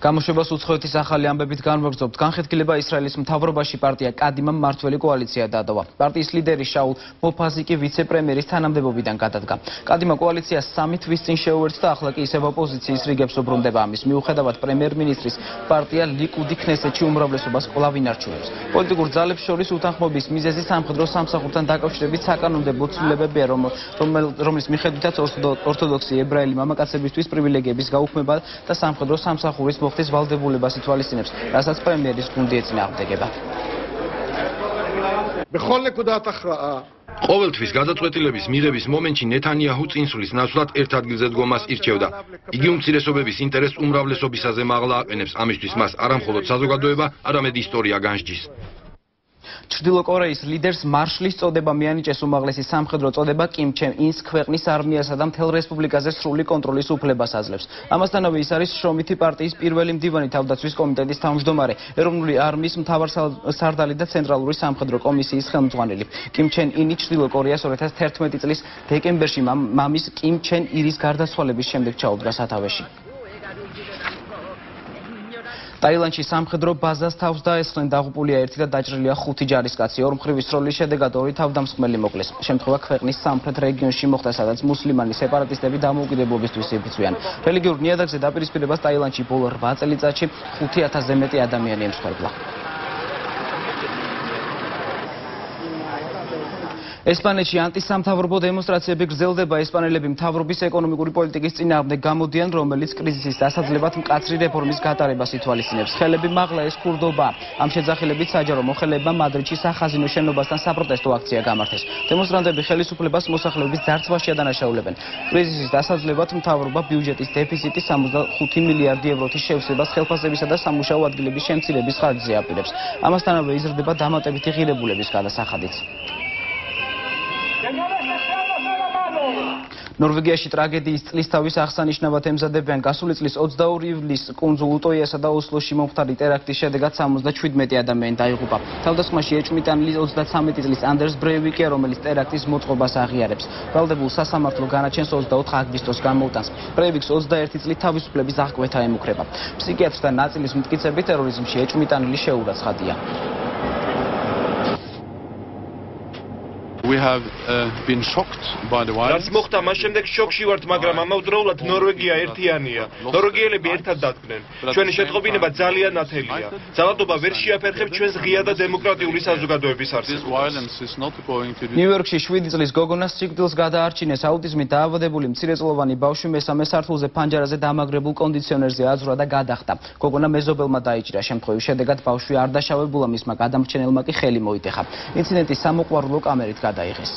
გამოშვებას უცხოეთის ახალი ამბებით განვაგრძობთ. განხეთქილება ისრაელის მთავრობაში პარტია კადიმამ მართველი კოალიცია დადოვა. პარტიის ლიდერი შაულ მოფაზი კი ვიცე-პრემიერის თანამდებობიდან გადადგა. კადიმა კოალიციას სამი თვის წინ შეუერთდა, ახლა კი ისევ ოპოზიციის რიგებს უბრუნდება. ამის მიუხედავად პრემიერ-მინისტრის პარტია ლიკუდი ქნესეთში უმრავლესობას კვლავ ინარჩუნებს. პოლიტიკურ ძალებს შორის უთანხმობის მიზეზი სამხედრო სამსახურთან დაკავშირებით საკანონმდებლო ცვლილებებია, რომლის მიხედვითაც ორთოდოქსი ებრაელი მამაკაცებისთვის პრივილეგიების გაუქმება და სამხედრო სამსახურის კონფლიქტის ვალდებულებას ითვალისწინებს, რასაც პრემიერის გუნდი ეწინააღმდეგება. بكل نقاط اخرى ყოველთვის გადაწყვეტილების მიღების მომენტში ნეთანიაჰუ წინსვლის ნაცვლად ერთ ადგილზე დგომას ირჩევდა. იგი უმცირესობების ინტერესს უმრავლესობისაზე მაღლა აყენებს, ამისთვის მას არამხოლოდ საზოგადოება, არამედ ისტორია განსჯის. ჩრდილო კორეის ლიდერს მარშლის წოდება მიანიჭეს უმაღლესი სამხედრო წოდება კიმ ჩენ ინს ქვეყნის არმიასა და მთელ რესპუბლიკაზე სრული კონტროლის უფლებას აძლევს. ამასთანავე ის არის შრომითი პარტიის პირველი მდივანი თავდაცვის კომიტეტის თავმჯდომარე, ეროვნული არმიის მთავარსარდალი და ცენტრალური სამხედრო კომისიის ხელმძღვანელი. კიმ ჩენ ინი ჩრდილო კორეას 2011 წლის დეკემბერში მამის კიმ ჩენ ირის გარდაცვალების შემდეგ ჩაუდგა სათავეში. ტაილანდში სამხედრო ბაზას თავს დაესხნენ დაღუპულია ერთი და დაჭრილია ხუთი ჯარისკაცი. ორმხრივი სროლის შედეგად ორი თავდამსხმელი მოკლეს. შემთხვევა ქვეყნის სამხრეთ რეგიონში მოხდა, სადაც მუსლიმანი სეპარატისტები დამოუკიდებლობისთვის იბრძვიან. რელიგიურ ნიადაგზე დაპირისპირებას ტაილანდში ბოლო 8 წელიწადში 5000-ზე მეტი ადამიანი ემსხვერპლა. ესპანეთში ანტისამთავრობო დემონსტრაციები გრძელდება. ესპანელები მთავრობის ეკონომიკური პოლიტიკის წინააღმდეგ გამოდიან რომელიც კრიზისის დასაძლევად მკაცრი რეფორმის გატარებას ითვალისწინებს. ხელები მაღლა ეს ქურდობა ამ შეძახილებით საჯარო მოხელებმა მადრიდში სახაზინო შენობასთან საპროტესტო აქცია გამართეს. დემონსტრანტები ხელისუფლებას მოსახლეობის ძარცვაში ადანაშაულებენ. კრიზისის დასაძლევად მთავრობა ბიუჯეტის დეფიციტის 65 მილიარდი ევროთი შევსებას ხელფასებისა და სამუშაო ადგილების შემცირების ხარჯზე აპირებს. ამასთანავე იზრდება დამატებითი ღირებულების გადასახადიც ნორვეგიაში ტრაგედიის წლისთავის აღსანიშნავად ემზადებიან გასული წლის 22 ივლისს კუნძულ უტოიასა და ოსლოში მომხდარი ტერაქტის შედეგად 77 ადამიანი დაიღუპა. თავდასხმაში ეჭვმიტანილი 33 წლის ანდერს ბრეივიკი, რომელიც ტერაქტის მოწყობას აღიარებს. ვალდებულ სასამართლო განაჩენს 24 აგვისტოს გამოუტანს. ბრეივიკს 21 წლით თავისუფლების აღკვეთა ემუქრება. ფსიქიატრთა ნაწილის მტკიცებით ტერორიზმში ეჭვმიტანილი შეურაცხადია. We have uh, been shocked by the violence. რაც მოხდა მას შემდეგ შოკში ვართ, მაგრამ ამავდროულად ნორვეგია ერთიანია. ნორვეგიელები ერთად დადგნენ. ჩვენი შეტყობინება ძალიან ნათელია. ძალადობა ვერ შეაფერხებს ჩვენს ღია და დემოკრატიული საზოგადოების არსებობას. ნიუ-იორკში 7 წლის გოგონას სიკვდილს გადაარჩინეს აუტიზმით დაავადებული მცირეწლოვანი ბავშვი მესამე სართულზე ფანჯარაზე დამაგრებულ კონდიციონერზე აზრა და გადახტა. გოგონა მეზობელმა დაიჭირა. შემთხვევის შედეგად ბავშვი არ დაშავებულა, მისმა გადამრჩენელმა კი ხელი მოიტეხა. ინციდენტი სამოყვარულო კამერით გადა daires.